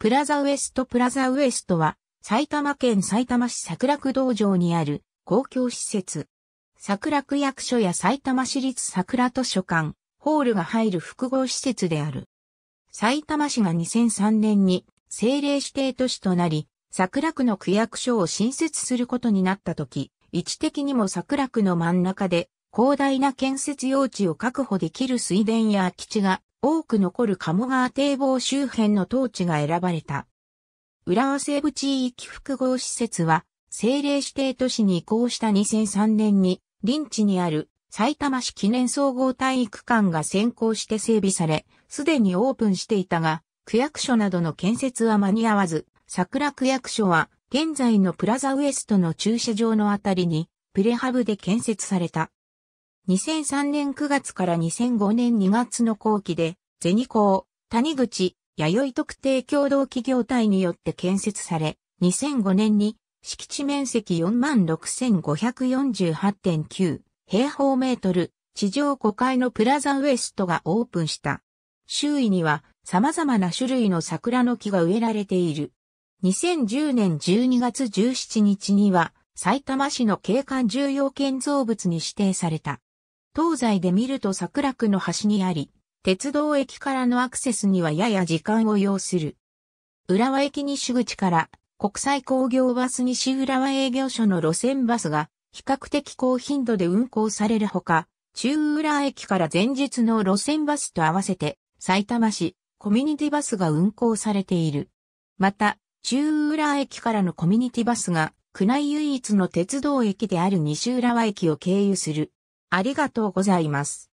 プラザウエストプラザウエストは埼玉県埼玉市桜区道場にある公共施設。桜区役所や埼玉市立桜図書館、ホールが入る複合施設である。埼玉市が2003年に政令指定都市となり、桜区の区役所を新設することになった時、位置的にも桜区の真ん中で広大な建設用地を確保できる水田や空き地が多く残る鴨川堤防周辺の統治が選ばれた。浦和西部地域複合施設は、政令指定都市に移行した2003年に、臨地にある埼玉市記念総合体育館が先行して整備され、すでにオープンしていたが、区役所などの建設は間に合わず、桜区役所は現在のプラザウエストの駐車場のあたりにプレハブで建設された。2003年9月から2005年2月の後期で、ゼニコ、谷口、弥生特定共同企業体によって建設され、2005年に敷地面積46,548.9平方メートル、地上5階のプラザウエストがオープンした。周囲には様々な種類の桜の木が植えられている。2010年12月17日には、埼玉市の景観重要建造物に指定された。東西で見ると桜区の端にあり、鉄道駅からのアクセスにはやや時間を要する。浦和駅西口から国際工業バス西浦和営業所の路線バスが比較的高頻度で運行されるほか、中浦和駅から前日の路線バスと合わせて埼玉市コミュニティバスが運行されている。また、中浦和駅からのコミュニティバスが、区内唯一の鉄道駅である西浦和駅を経由する。ありがとうございます。